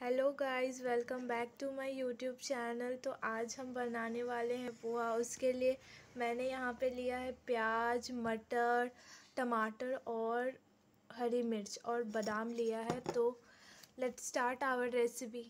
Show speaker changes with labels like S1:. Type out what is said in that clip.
S1: Hello guys welcome back to my YouTube channel तो आज हम बनाने वाले हैं पोहा। उसके लिए मैंने यहाँ पे लिया है प्याज, मटर, टमाटर और हरी मिर्च और बादाम लिया है। तो लेट्स स्टार्ट आवर रेसिपी